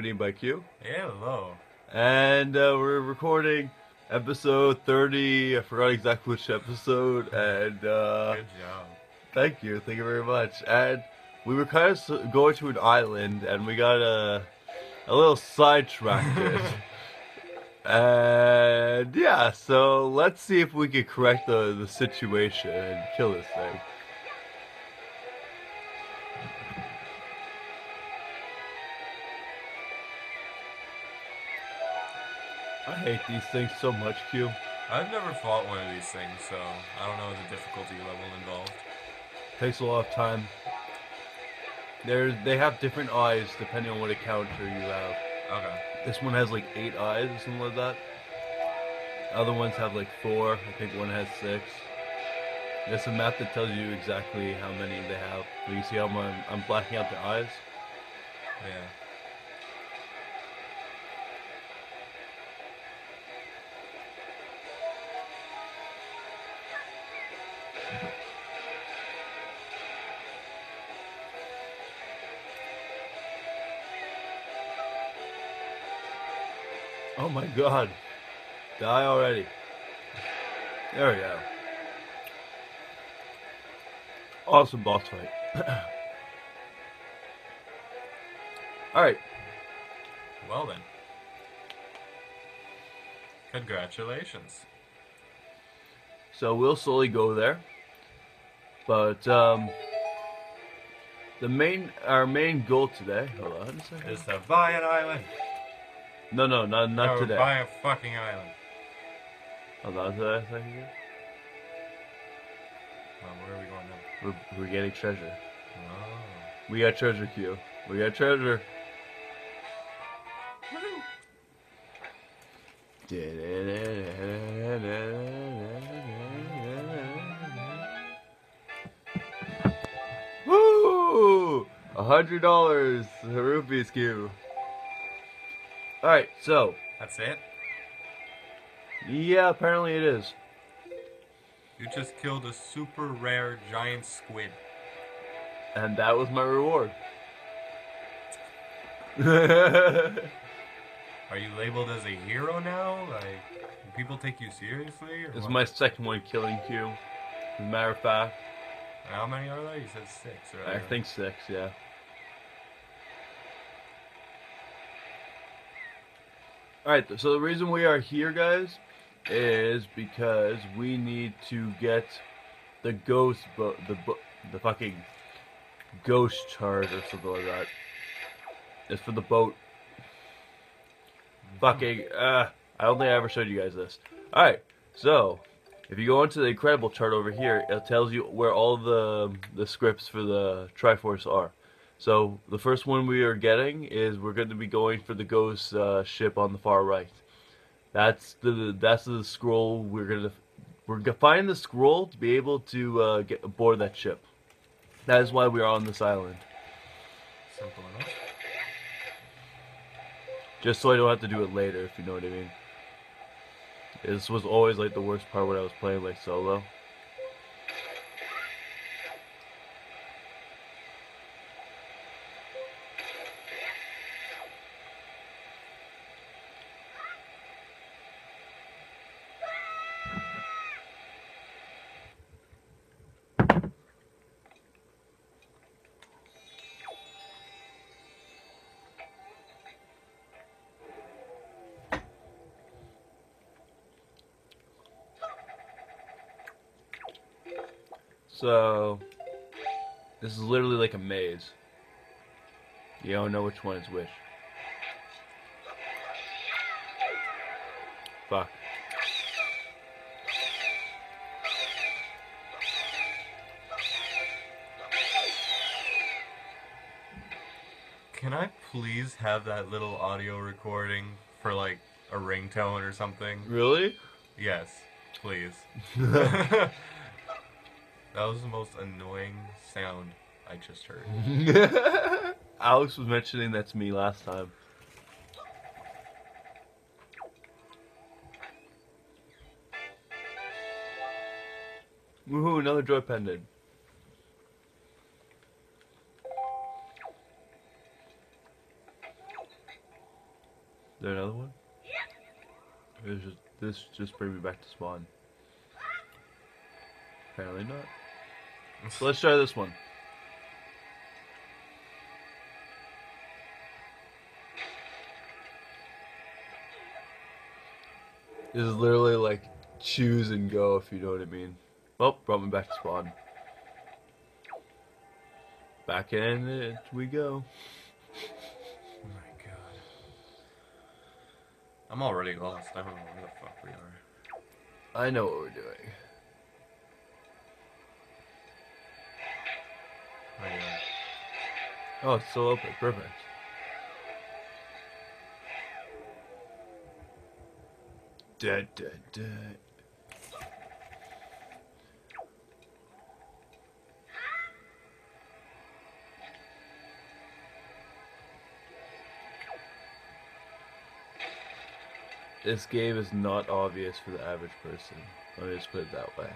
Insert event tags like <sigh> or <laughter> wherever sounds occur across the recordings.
accompanied by Q. Hello. And uh, we're recording episode 30. I forgot exactly which episode, and uh, Good job. thank you, thank you very much. And we were kind of going to an island, and we got a, a little sidetracked. <laughs> and yeah, so let's see if we can correct the, the situation and kill this thing. I hate these things so much, Q. I've never fought one of these things, so I don't know the difficulty level involved. Takes a lot of time. There, they have different eyes depending on what encounter you have. Okay. This one has like eight eyes or something like that. Other ones have like four. I think one has six. There's a map that tells you exactly how many they have. But you see how I'm, I'm blacking out the eyes? Yeah. My god. Die already. There we go. Awesome boss fight. <clears throat> Alright, Well then. Congratulations. so we'll slowly go there. But um the main our main goal today hold on a second. Is to buy an island. No no not not or today. Buy a fucking island. Hold on today a second here. Well, where are we going now? We're we're getting treasure. Oh. We got treasure Q. We got treasure. Woo! A hundred dollars, rupees Q. All right, so That's it? yeah, apparently it is. You just killed a super rare giant squid. And that was my reward. <laughs> Are you labeled as a hero now? Like, do people take you seriously? Or this is my second one killing Q. As a matter of fact, How many are there? You said six, right? I think six, yeah. Alright, so the reason we are here, guys, is because we need to get the ghost boat, the bo- the fucking ghost chart or something like that. It's for the boat. Fucking, uh, I don't think I ever showed you guys this. Alright, so, if you go into the Incredible chart over here, it tells you where all the the scripts for the Triforce are. So the first one we are getting is we're going to be going for the Ghost uh, ship on the far right. That's the that's the scroll we're gonna we're gonna find the scroll to be able to uh, get aboard that ship. That is why we are on this island. Just so I don't have to do it later, if you know what I mean. This was always like the worst part when I was playing like solo. So, this is literally like a maze. You don't know which one is which. Fuck. Can I please have that little audio recording for like a ringtone or something? Really? Yes, please. <laughs> <laughs> that was the most annoying sound I just heard. <laughs> Alex was mentioning that to me last time. Woohoo, another joy pendant. Is there another one? Just, this just bring me back to spawn? Apparently not. So let's try this one. This is literally like choose and go, if you know what I mean. Well, brought me back to spawn. Back in it we go. Oh my god. I'm already lost. I don't know where the fuck we are. I know what we're doing. Oh, uh, yeah. Oh, it's still open. Perfect. Da, da, da. This game is not obvious for the average person. Let me just put it that way.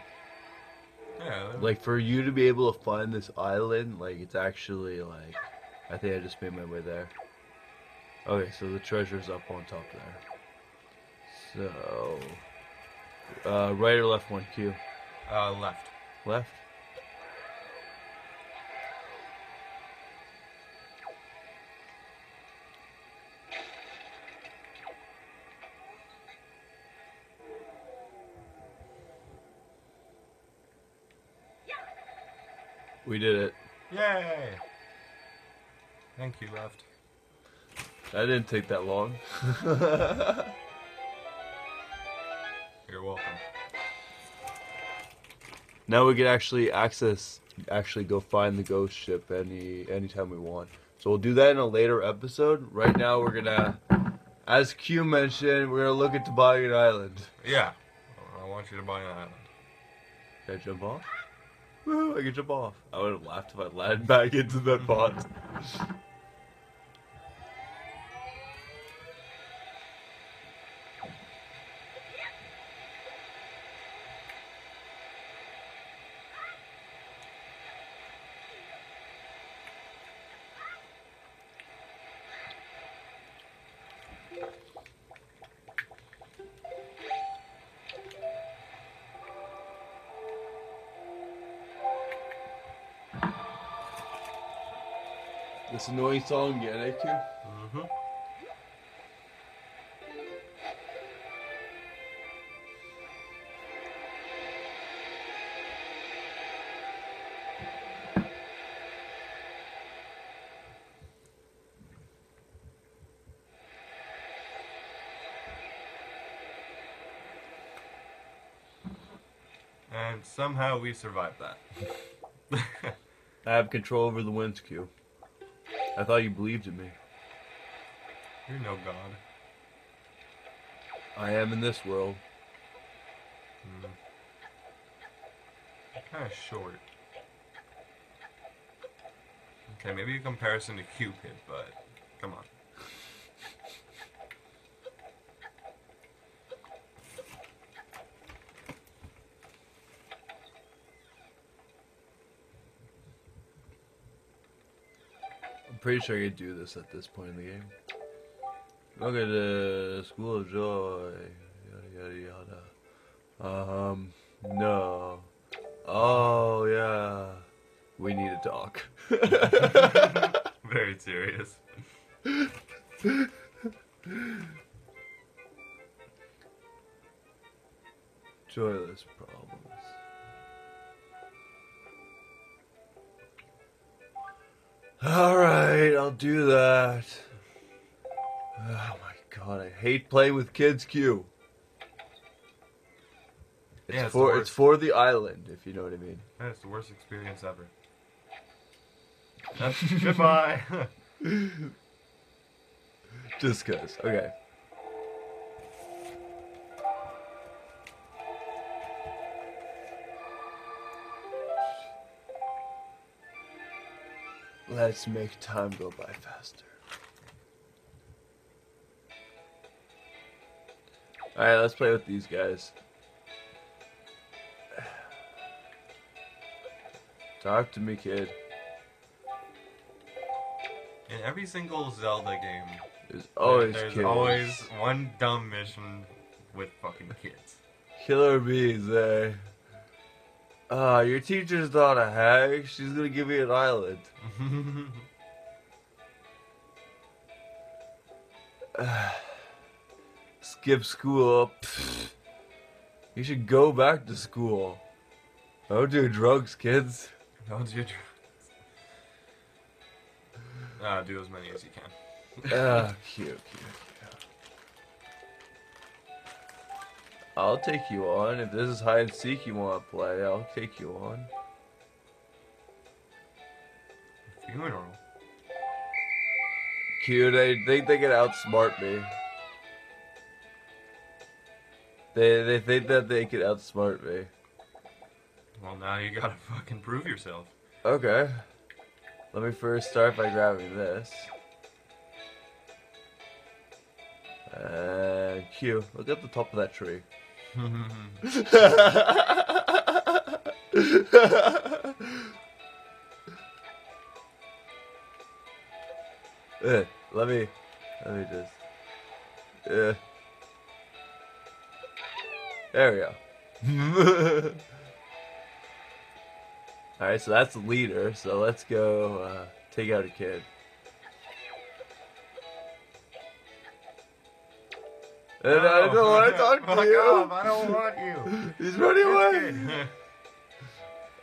Yeah, Like for you to be able to find this island, like it's actually like I think I just made my way there. Okay, so the treasure's up on top there. So uh right or left one Q? uh, left. Left? We did it. Yay! Thank you, left. That didn't take that long. <laughs> You're welcome. Now we can actually access, actually go find the ghost ship any anytime we want. So we'll do that in a later episode. Right now we're gonna, as Q mentioned, we're gonna look at Toboggan Island. Yeah. I want you to buy an island. Can I jump off? Woo! I can jump off. I would have laughed if I landed back into that pot. This annoying song eh, Q? Mm-hmm. And somehow we survived that. <laughs> I have control over the winds, Q. I thought you believed in me. You're no god. I am in this world. Hmm. Kind of short. Okay, maybe a comparison to Cupid, but come on. Pretty sure I could do this at this point in the game. Look at the School of Joy. Yada yada yada. Um, no. Oh yeah. We need to talk. <laughs> Very serious. Joyless problems. All right, I'll do that. Oh my god, I hate playing with kids. Q. It's Yeah, it's for it's for the island, if you know what I mean. That's the worst experience ever. Goodbye. <laughs> Just cause. Okay. Let's make time go by faster. Alright, let's play with these guys. Talk to me, kid. In every single Zelda game, There's always There's kids. always one dumb mission with fucking kids. Killer bees, eh? Ah, your teacher's not a hag. She's gonna give me an island. <sighs> Skip school. Pfft. You should go back to school. Don't do drugs, kids. Don't do drugs. Ah, do as many as you can. Ah, <laughs> cute, cute, cute. I'll take you on. If this is hide and seek you want to play, I'll take you on. Cute, they think they can outsmart me. They they think that they can outsmart me. Well, now you gotta fucking prove yourself. Okay. Let me first start by grabbing this. And Q, look at the top of that tree. <laughs> <laughs> let me, let me just. Uh, there we go. <laughs> All right, so that's the leader. So let's go uh, take out a kid. And I don't want to talk to Fuck you. off, I don't want you. <laughs> He's running away. <laughs>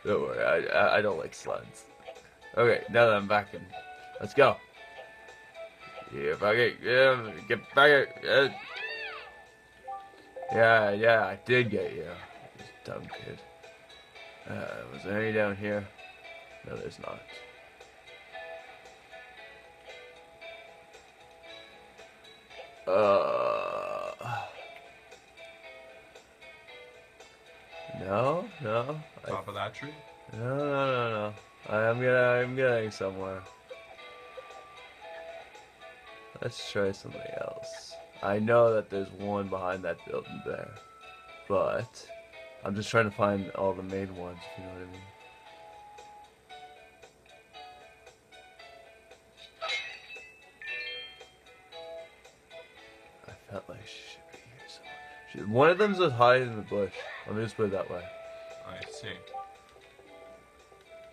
Don't worry, I, I, I don't like slugs. Okay, now that I'm back in, let's go. Yeah, back it, yeah, get back it. Yeah. yeah, yeah, I did get you. You dumb kid. Uh, was there any down here? No, there's not. Uh. No, no. I Top of that tree? no, no, no, no. I- I'm gonna, I'm getting somewhere. Let's try something else. I know that there's one behind that building there, but I'm just trying to find all the main ones. If you know what I mean. I felt like she should be here somewhere. She, one of them's just hiding in the bush. Let me just put it that way. I see.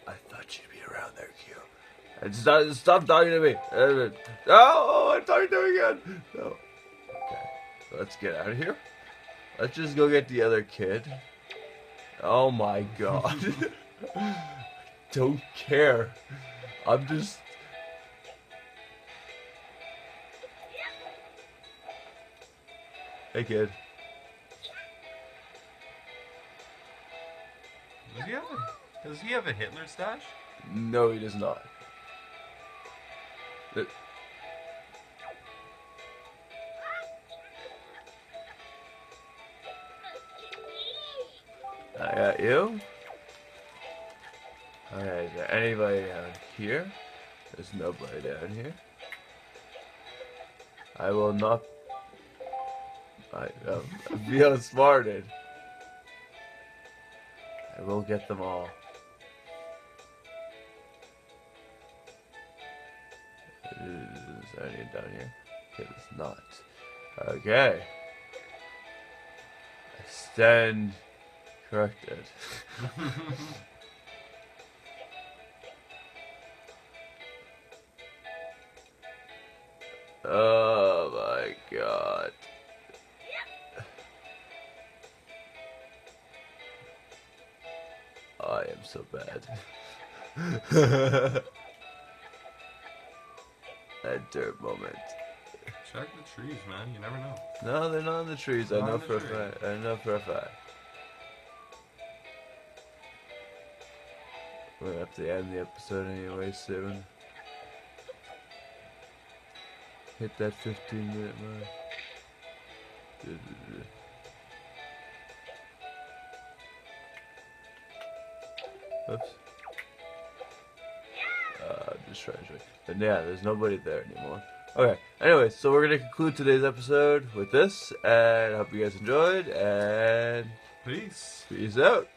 I thought you'd be around there, Q. Stop, stop talking to me. Uh, Oh, I'm talking to him again. No. Okay. Let's get out of here. Let's just go get the other kid. Oh my god. <laughs> Don't care. I'm just. Hey, kid. Does he have a, does he have a Hitler stash? No, he does not. Th- I got you. Alright, is there anybody down here? There's nobody down here. I will not. I um, <laughs> be outsmarted. I will get them all. Is any down here? Okay, there's not. Okay. I stand corrected. <laughs> oh my god. I am so bad. <laughs> dirt moment. Check the trees, man. You never know. No, they're not in the trees. I know the for a fact. I know for a fact. We're have to end the episode anyway soon. Hit that 15 minute mark. Oops. To you. But yeah, there's nobody there anymore. Okay. Anyway, so we're gonna conclude today's episode with this, and I hope you guys enjoyed. And Peace. peace out.